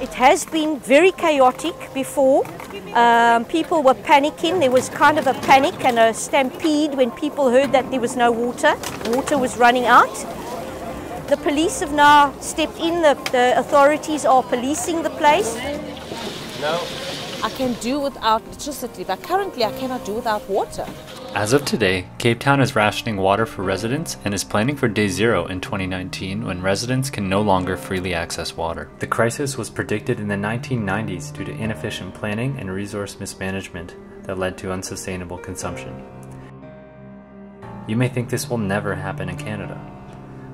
It has been very chaotic before. Um, people were panicking. There was kind of a panic and a stampede when people heard that there was no water. Water was running out. The police have now stepped in, the, the authorities are policing the place. No. I can do without electricity, but currently I cannot do without water. As of today, Cape Town is rationing water for residents and is planning for day zero in 2019 when residents can no longer freely access water. The crisis was predicted in the 1990s due to inefficient planning and resource mismanagement that led to unsustainable consumption. You may think this will never happen in Canada.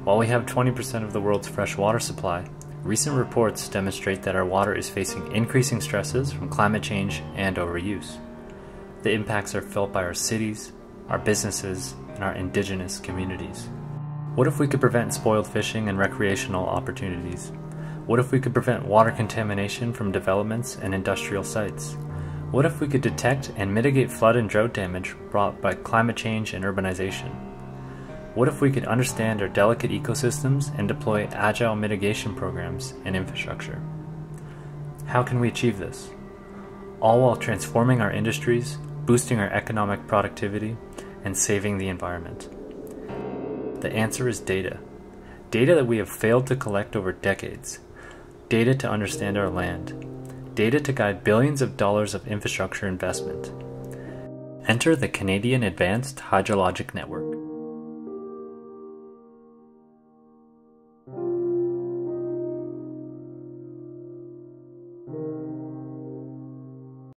While we have 20% of the world's fresh water supply, Recent reports demonstrate that our water is facing increasing stresses from climate change and overuse. The impacts are felt by our cities, our businesses, and our indigenous communities. What if we could prevent spoiled fishing and recreational opportunities? What if we could prevent water contamination from developments and industrial sites? What if we could detect and mitigate flood and drought damage brought by climate change and urbanization? What if we could understand our delicate ecosystems and deploy agile mitigation programs and infrastructure? How can we achieve this? All while transforming our industries, boosting our economic productivity, and saving the environment. The answer is data. Data that we have failed to collect over decades. Data to understand our land. Data to guide billions of dollars of infrastructure investment. Enter the Canadian Advanced Hydrologic Network.